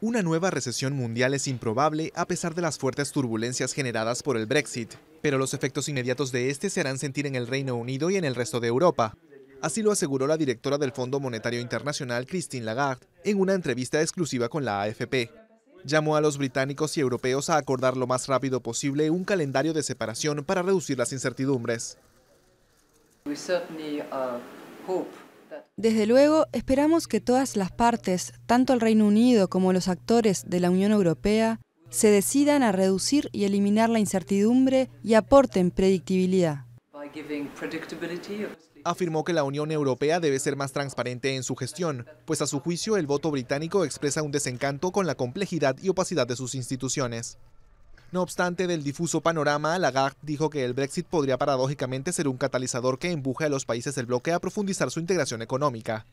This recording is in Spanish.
Una nueva recesión mundial es improbable a pesar de las fuertes turbulencias generadas por el Brexit, pero los efectos inmediatos de este se harán sentir en el Reino Unido y en el resto de Europa. Así lo aseguró la directora del Fondo Monetario Internacional, Christine Lagarde, en una entrevista exclusiva con la AFP. Llamó a los británicos y europeos a acordar lo más rápido posible un calendario de separación para reducir las incertidumbres. Desde luego, esperamos que todas las partes, tanto el Reino Unido como los actores de la Unión Europea, se decidan a reducir y eliminar la incertidumbre y aporten predictibilidad. Afirmó que la Unión Europea debe ser más transparente en su gestión, pues a su juicio el voto británico expresa un desencanto con la complejidad y opacidad de sus instituciones. No obstante del difuso panorama, Lagarde dijo que el Brexit podría paradójicamente ser un catalizador que empuje a los países del bloque a profundizar su integración económica.